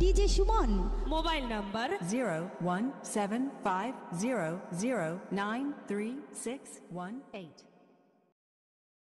DJ Suman mobile number zero one seven five zero zero nine three six one eight.